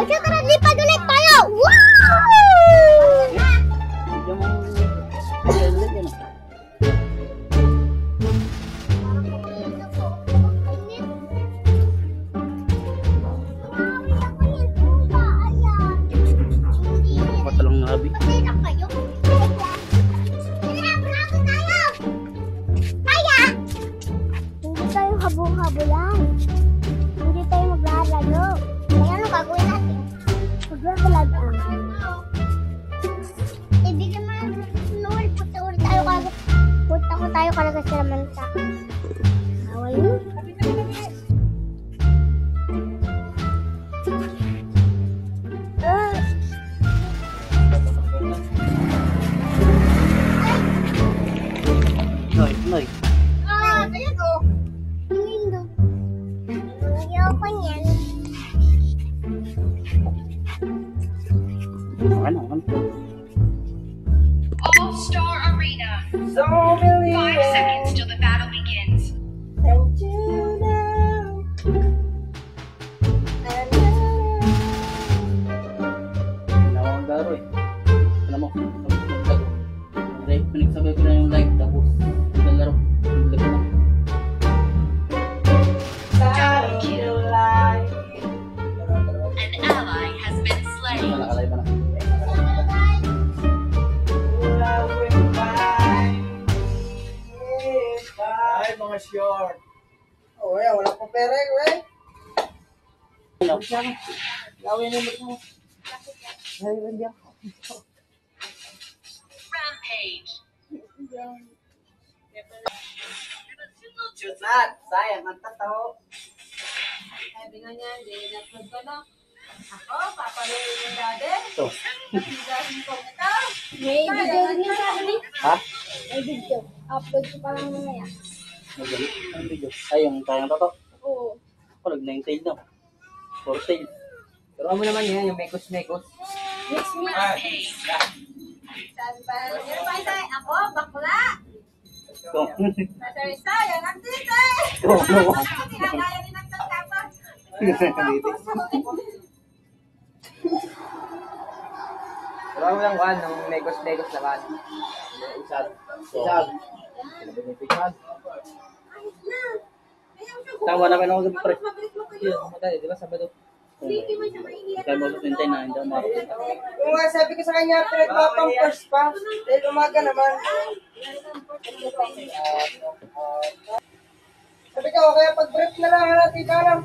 Bagaimana lipat-lipat payo? Wow! Punta ko tayo kalaga sa Lamanta. Awal mo. Ah, Noy, Noy. Ah, ayan o. Lindo. Ayoko niyan. Ano, ano? All Star Arena. So many Mga short. Oh, eh, wala pa pera, eh. Ano? Lawin yung mo. Ay, hindi ako. Rampage. Chutat, sayang ang tataw. Sabi nga niya, hindi na-upload ko na. Ako, papaluin yung dati. Ito. Bigasin ko ito. May video rin yung sabi. Ha? May video. Upload ko pa lang mamaya. Magalit. Ang video. Ay, yung kayang toto. Oo. Ako, nag-nine tail na. Four tail. Pero mo naman yan, yung mekos-mekos. Mix me. Rampage. Sabi pa, meron pa isa, ako, bakla. Ito. Isa, yan ang tite. Ito. Ano? Tinagaya din ang tagtapa. Pero mo lang kuhan, yung mekos-mekos naman. Isag. Isag. Isag. Tama na ako sa pre. Yun, madali, di ba Sabado? Kaya mo sa tintay na, hindi ako makakita. Kung nga sabi ko sa kanya, pinagpapampers pa. Dahil umaga naman. Sabi ko, kaya pag-brief na lang natin ka lang.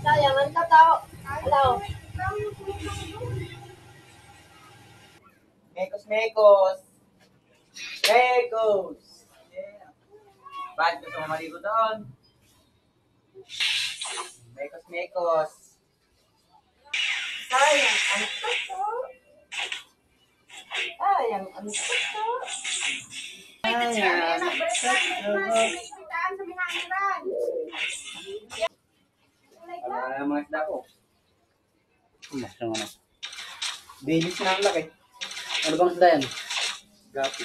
Sayang, ang tatao. Hello. Mekos, mekos. Mekos. Yeah. Bakit gusto mo maligo doon? Mekos, mekos. Sayang, ang tato. Sayang, ang tato. Sayang, ang Ano na mga isda ko? Mas yung ano. Bilis na ang laki. Ano bang sila yan? Gapi.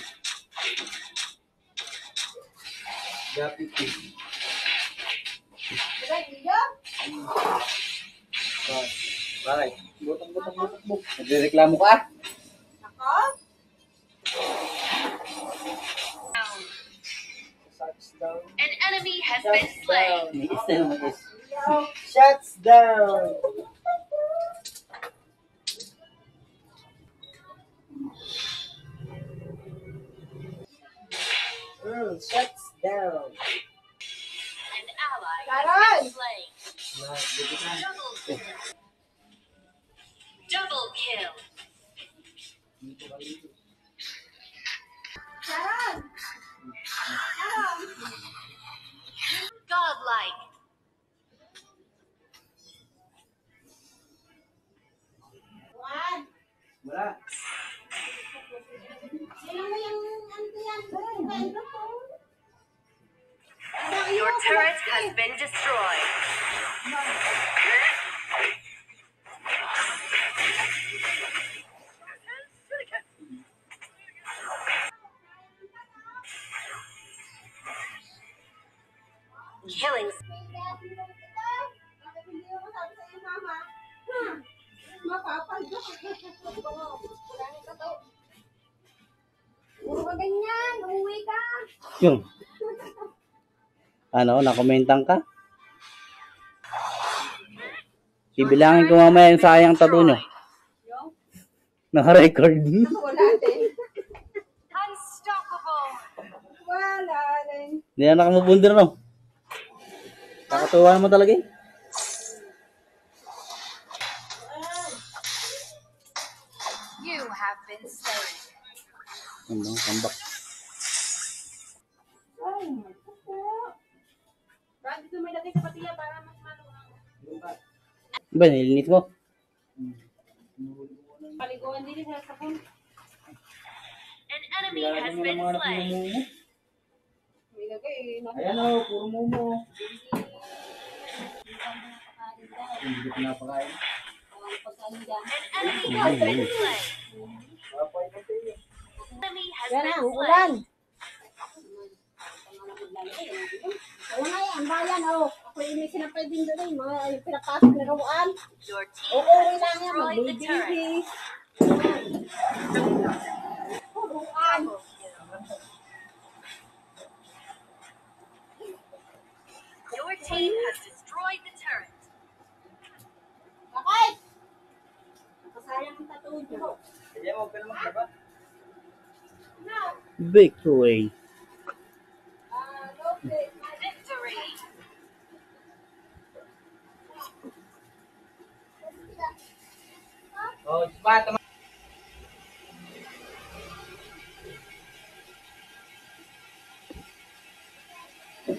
Gapi fish. Bakit? Butang, butang, butang, butang. Nagreklamo ka? Ako? Down. An enemy has been slain. Is. Shuts down. Mm, shuts down. An ally Carol! has been slain. Na, dito na. Double kill. Double kill. Sharon! Godlike. Has been destroyed. Killing. Bakit Ano, nakomentan ka? Bibilangin ko mamaya yung sayang tattoo nyo. Naka-record. wala din. Unstoppable. Wala din. Hindi na nakamabundir, no? Kakatuwa naman talaga eh. You have been slain. Ano, tambak. Ba, nilinis mo? Paliguan din sa sapon. An enemy has been slain. Nasa- Ayan o, puro mumo. Hindi ko dyan. An enemy has been slain. Enemy has been slain. Ulan. Wala nga yan, bayan oh. Ako yung may sinapay din doon. Mga yung pinapasok na rawaan. Your team Uuwi has lang yan, destroyed the turret. magbibihi. Rawaan. Your team has destroyed the turret. Bakit? Nakasayang ang tattoo nyo. Victory. Ah, okay. Victory. Oh, pa, tama.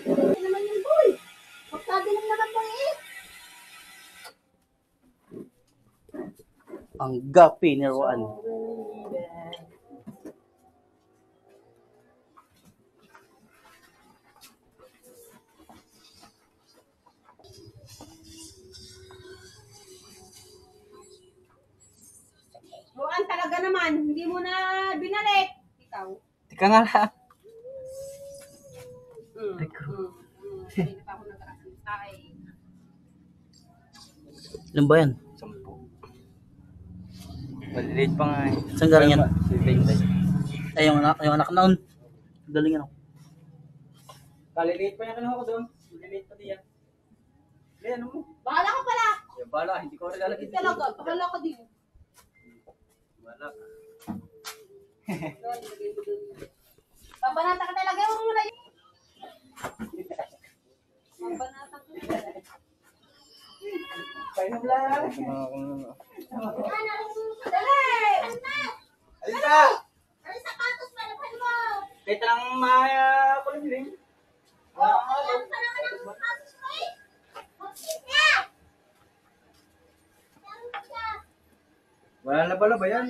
Ano naman yung boy? Pagsabi lang naman boy eh. Ang gapi ni Roan. Buwan talaga naman. Hindi mo na binalik. Ikaw. Tika nga lang. Mm. Mm. Mm. Pa ako eh. Ilan ba yan? Sampu. Maliliit pa nga eh. Saan galing yan? Ay, yung anak, yung anak naon. Galing ano? Kaliliit pa niya kinuha ko doon. Maliliit pa diyan. Hindi, ano mo? Bahala ka pala. Yung bala, hindi ko rin lalagay. Hindi talaga. Bahala ka din. Wala. Babanata ka talaga. Huwag mo na yun. Babanata ka talaga. Painom lang. Dali! Alin ka? Ano sapatos pa naman mo? Kahit lang maya kuling Oh, alam Wala na ba yan?